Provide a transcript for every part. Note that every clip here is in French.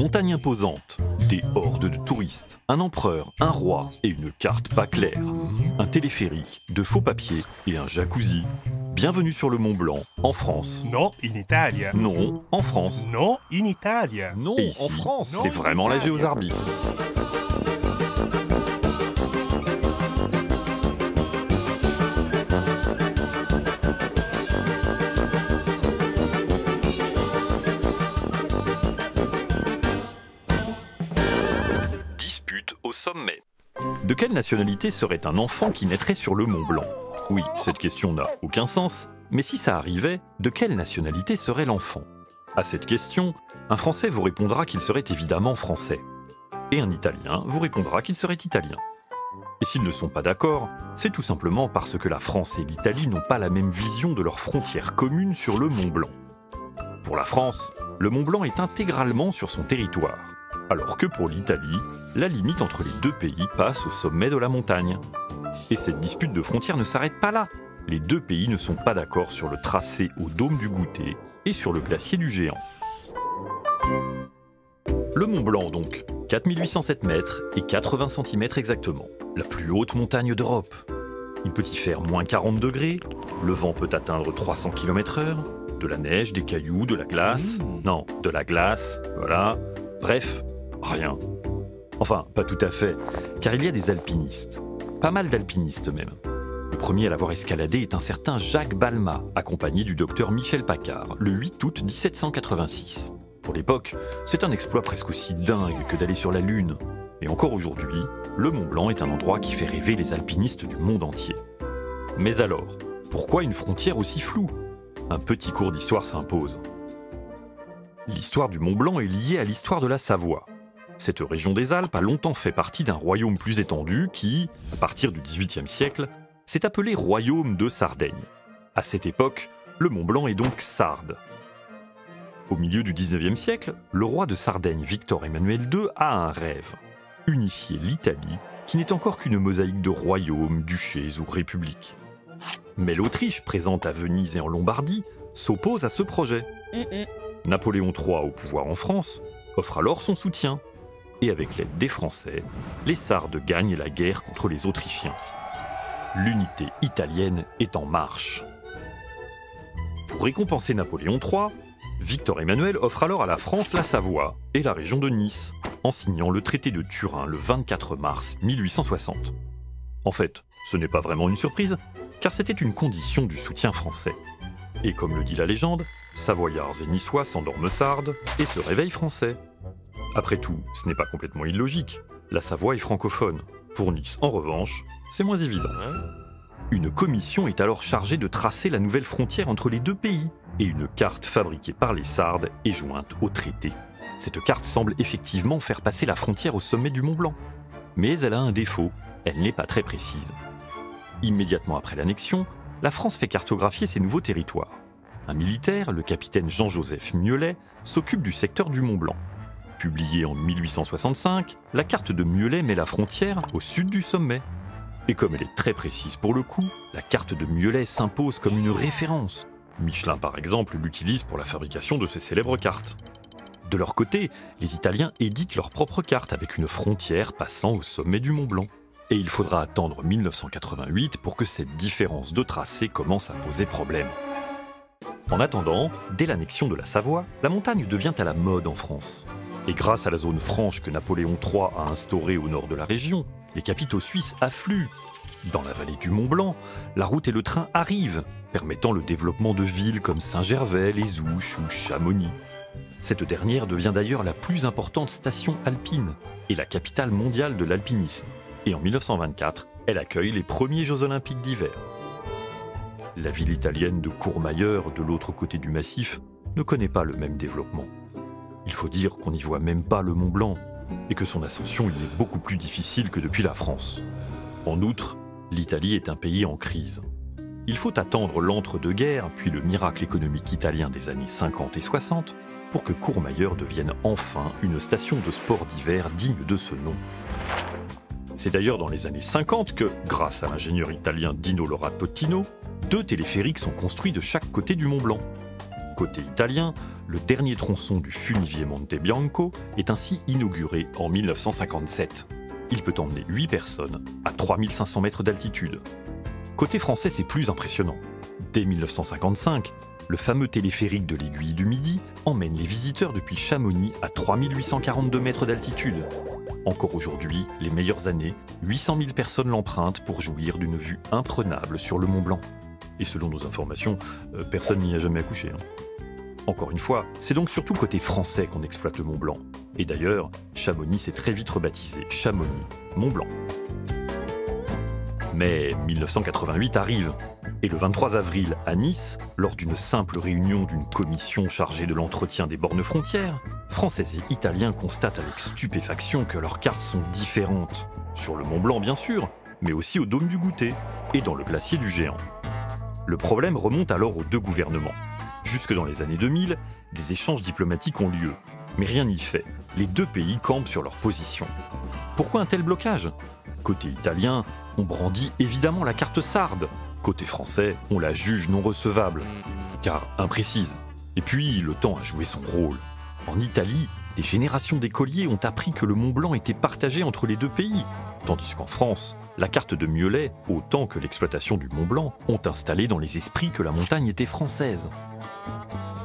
montagne imposante, des hordes de touristes, un empereur, un roi et une carte pas claire, un téléphérique, de faux papiers et un jacuzzi. Bienvenue sur le Mont Blanc, en France. No, in Italia. Non, en France. No, in Italia. Non, Et ici, en France. c'est vraiment la géosarbie. De quelle nationalité serait un enfant qui naîtrait sur le Mont Blanc? Oui, cette question n'a aucun sens, mais si ça arrivait, de quelle nationalité serait l'enfant? À cette question, un Français vous répondra qu'il serait évidemment français, et un Italien vous répondra qu'il serait italien. Et s'ils ne sont pas d'accord, c'est tout simplement parce que la France et l'Italie n'ont pas la même vision de leurs frontières communes sur le Mont Blanc. Pour la France, le Mont Blanc est intégralement sur son territoire, alors que pour l'Italie, la limite entre les deux pays passe au sommet de la montagne. Et cette dispute de frontières ne s'arrête pas là. Les deux pays ne sont pas d'accord sur le tracé au dôme du goûter et sur le glacier du géant. Le Mont Blanc donc, 4807 mètres et 80 cm exactement, la plus haute montagne d'Europe. Il peut y faire moins 40 degrés, le vent peut atteindre 300 km/h, de la neige, des cailloux, de la glace. Non, de la glace, voilà. Bref, rien. Enfin, pas tout à fait, car il y a des alpinistes. Pas mal d'alpinistes même. Le premier à l'avoir escaladé est un certain Jacques Balma, accompagné du docteur Michel Paccard, le 8 août 1786. Pour l'époque, c'est un exploit presque aussi dingue que d'aller sur la Lune. Et encore aujourd'hui, le Mont Blanc est un endroit qui fait rêver les alpinistes du monde entier. Mais alors, pourquoi une frontière aussi floue? Un petit cours d'histoire s'impose. L'histoire du Mont Blanc est liée à l'histoire de la Savoie. Cette région des Alpes a longtemps fait partie d'un royaume plus étendu qui, à partir du XVIIIe siècle, s'est appelé Royaume de Sardaigne. À cette époque, le Mont Blanc est donc sarde. Au milieu du XIXe siècle, le roi de Sardaigne Victor Emmanuel II a un rêve unifier l'Italie, qui n'est encore qu'une mosaïque de royaumes, duchés ou républiques. Mais l'Autriche, présente à Venise et en Lombardie, s'oppose à ce projet. Napoléon III, au pouvoir en France, offre alors son soutien. Et avec l'aide des Français, les Sardes gagnent la guerre contre les Autrichiens. L'unité italienne est en marche. Pour récompenser Napoléon III, Victor Emmanuel offre alors à la France la Savoie et la région de Nice, en signant le traité de Turin le 24 mars 1860. En fait, ce n'est pas vraiment une surprise, car c'était une condition du soutien français. Et comme le dit la légende, Savoyards et Niçois s'endorment sardes et se réveillent français. Après tout, ce n'est pas complètement illogique. La Savoie est francophone. Pour Nice, en revanche, c'est moins évident. Une commission est alors chargée de tracer la nouvelle frontière entre les deux pays, et une carte fabriquée par les Sardes est jointe au traité. Cette carte semble effectivement faire passer la frontière au sommet du Mont Blanc. Mais elle a un défaut, elle n'est pas très précise. Immédiatement après l'annexion, la France fait cartographier ses nouveaux territoires. Un militaire, le capitaine Jean-Joseph Mieullet, s'occupe du secteur du Mont Blanc. Publiée en 1865, la carte de Mieullet met la frontière au sud du sommet. Et comme elle est très précise pour le coup, la carte de Mieullet s'impose comme une référence. Michelin par exemple l'utilise pour la fabrication de ses célèbres cartes. De leur côté, les Italiens éditent leur propre carte avec une frontière passant au sommet du Mont Blanc. Et il faudra attendre 1988 pour que cette différence de tracé commence à poser problème. En attendant, dès l'annexion de la Savoie, la montagne devient à la mode en France. Et grâce à la zone franche que Napoléon III a instaurée au nord de la région, les capitaux suisses affluent. Dans la vallée du Mont Blanc, la route et le train arrivent, permettant le développement de villes comme Saint-Gervais, les Ouches ou Chamonix. Cette dernière devient d'ailleurs la plus importante station alpine et la capitale mondiale de l'alpinisme. Et en 1924, elle accueille les premiers Jeux olympiques d'hiver. La ville italienne de Courmayeur, de l'autre côté du massif, ne connaît pas le même développement. Il faut dire qu'on n'y voit même pas le Mont Blanc, et que son ascension y est beaucoup plus difficile que depuis la France. En outre, l'Italie est un pays en crise. Il faut attendre l'entre-deux-guerres, puis le miracle économique italien des années 50 et 60, pour que Courmayeur devienne enfin une station de sport d'hiver digne de ce nom. C'est d'ailleurs dans les années 50 que, grâce à l'ingénieur italien Dino Laura Totino, deux téléphériques sont construits de chaque côté du Mont Blanc. Côté italien, Le dernier tronçon du Funivier Monte Bianco est ainsi inauguré en 1957. Il peut emmener 8 personnes à 3500 mètres d'altitude. Côté français, c'est plus impressionnant. Dès 1955, le fameux téléphérique de l'aiguille du Midi emmène les visiteurs depuis Chamonix à 3842 mètres d'altitude. Encore aujourd'hui, les meilleures années, 800 000 personnes l'empruntent pour jouir d'une vue imprenable sur le Mont Blanc. Et selon nos informations, euh, personne n'y a jamais accouché. Hein. Encore une fois, c'est donc surtout côté français qu'on exploite le Mont Blanc. Et d'ailleurs, Chamonix s'est très vite rebaptisé Chamonix Mont Blanc. Mais 1988 arrive, et le 23 avril, à Nice, lors d'une simple réunion d'une commission chargée de l'entretien des bornes frontières, Français et Italiens constatent avec stupéfaction que leurs cartes sont différentes. Sur le Mont Blanc, bien sûr, mais aussi au dôme du goûter et dans le glacier du géant. Le problème remonte alors aux deux gouvernements. Jusque dans les années 2000, des échanges diplomatiques ont lieu. Mais rien n'y fait. Les deux pays campent sur leur position. Pourquoi un tel blocage? Côté italien, on brandit évidemment la carte sarde. Côté français, on la juge non recevable, car imprécise. Et puis, le temps a joué son rôle. En Italie, des générations d'écoliers ont appris que le Mont Blanc était partagé entre les deux pays, tandis qu'en France, la carte de Mieulet, autant que l'exploitation du Mont Blanc, ont installé dans les esprits que la montagne était française.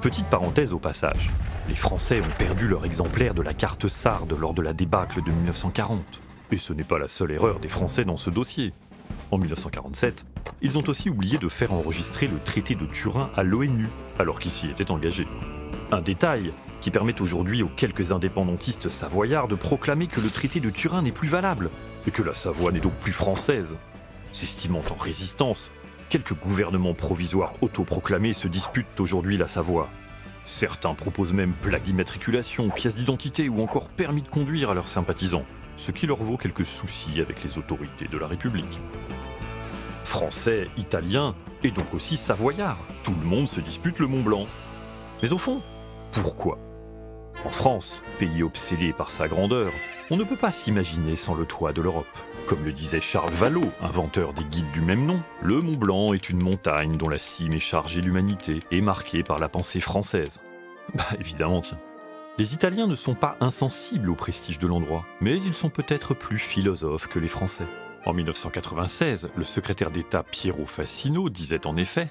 Petite parenthèse au passage, les Français ont perdu leur exemplaire de la carte sarde lors de la débâcle de 1940. Et ce n'est pas la seule erreur des Français dans ce dossier. En 1947, ils ont aussi oublié de faire enregistrer le traité de Turin à l'ONU, alors qu'ils s'y étaient engagés. Un détail qui permet aujourd'hui aux quelques indépendantistes savoyards de proclamer que le traité de Turin n'est plus valable, et que la Savoie n'est donc plus française. S'estimant en résistance, quelques gouvernements provisoires autoproclamés se disputent aujourd'hui la Savoie. Certains proposent même plaques d'immatriculation, pièces d'identité ou encore permis de conduire à leurs sympathisants, ce qui leur vaut quelques soucis avec les autorités de la République. Français, Italiens et donc aussi Savoyards, tout le monde se dispute le Mont Blanc. Mais au fond, pourquoi? En France, pays obsédé par sa grandeur, on ne peut pas s'imaginer sans le toit de l'Europe. Comme le disait Charles Vallot, inventeur des guides du même nom, le Mont Blanc est une montagne dont la cime est chargée d'humanité et marquée par la pensée française. Bah évidemment, tiens. Les Italiens ne sont pas insensibles au prestige de l'endroit, mais ils sont peut-être plus philosophes que les Français. En 1996, le secrétaire d'État Piero Fassino disait en effet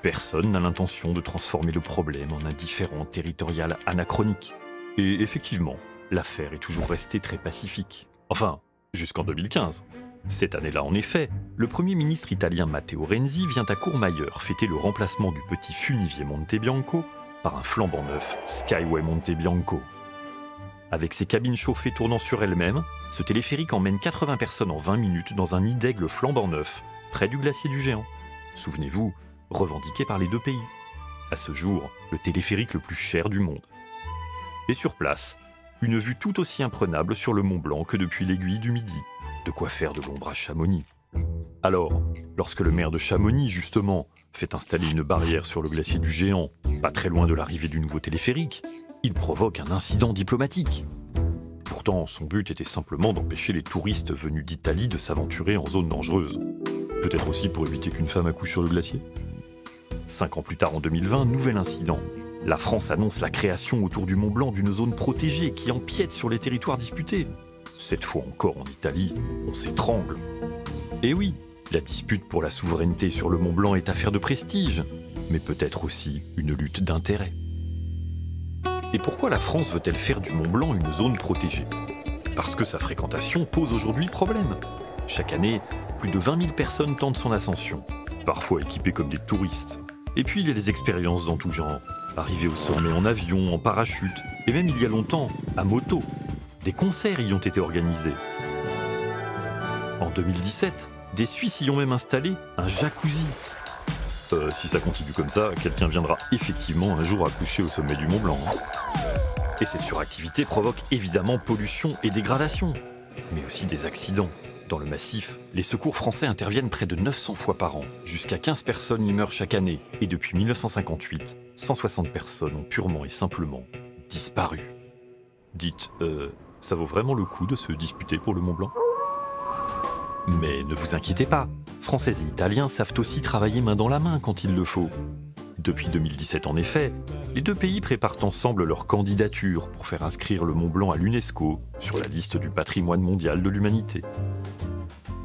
Personne n'a l'intention de transformer le problème en un différent territorial anachronique. Et effectivement, l'affaire est toujours restée très pacifique. Enfin, jusqu'en 2015. Cette année-là, en effet, le Premier ministre italien Matteo Renzi vient à Courmayeur fêter le remplacement du petit funivier Monte Bianco par un flambant neuf Skyway Monte Bianco. Avec ses cabines chauffées tournant sur elles-mêmes, ce téléphérique emmène 80 personnes en 20 minutes dans un nid d'aigle flambant neuf, près du glacier du géant. Souvenez-vous, revendiqué par les deux pays. À ce jour, le téléphérique le plus cher du monde. Et sur place, une vue tout aussi imprenable sur le Mont Blanc que depuis l'aiguille du Midi. De quoi faire de l'ombre à Chamonix. Alors, lorsque le maire de Chamonix, justement, fait installer une barrière sur le glacier du géant, pas très loin de l'arrivée du nouveau téléphérique, il provoque un incident diplomatique. Pourtant, son but était simplement d'empêcher les touristes venus d'Italie de s'aventurer en zone dangereuse. Peut-être aussi pour éviter qu'une femme accouche sur le glacier? Cinq ans plus tard, en 2020, nouvel incident. La France annonce la création autour du Mont Blanc d'une zone protégée qui empiète sur les territoires disputés. Cette fois encore en Italie, on s'étrangle. Et oui, la dispute pour la souveraineté sur le Mont Blanc est affaire de prestige, mais peut-être aussi une lutte d'intérêt. Et pourquoi la France veut-elle faire du Mont Blanc une zone protégée? Parce que sa fréquentation pose aujourd'hui problème. Chaque année, plus de 20 000 personnes tentent son ascension, parfois équipées comme des touristes. Et puis il y a des expériences dans tout genre. Arriver au sommet en avion, en parachute, et même il y a longtemps, à moto. Des concerts y ont été organisés. En 2017, des Suisses y ont même installé un jacuzzi. Euh, si ça continue comme ça, quelqu'un viendra effectivement un jour accoucher au sommet du Mont Blanc. hein. Et cette suractivité provoque évidemment pollution et dégradation, mais aussi des accidents. Dans le massif, les secours français interviennent près de 900 fois par an. Jusqu'à 15 personnes y meurent chaque année. Et depuis 1958, 160 personnes ont purement et simplement disparu. Dites, euh, ça vaut vraiment le coup de se disputer pour le Mont Blanc? Mais ne vous inquiétez pas, Français et Italiens savent aussi travailler main dans la main quand il le faut. Depuis 2017 en effet, les deux pays préparent ensemble leur candidature pour faire inscrire le Mont Blanc à l'UNESCO sur la liste du patrimoine mondial de l'humanité.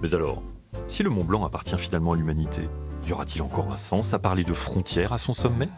Mais alors, si le Mont Blanc appartient finalement à l'humanité, y aura-t-il encore un sens à parler de frontières à son sommet?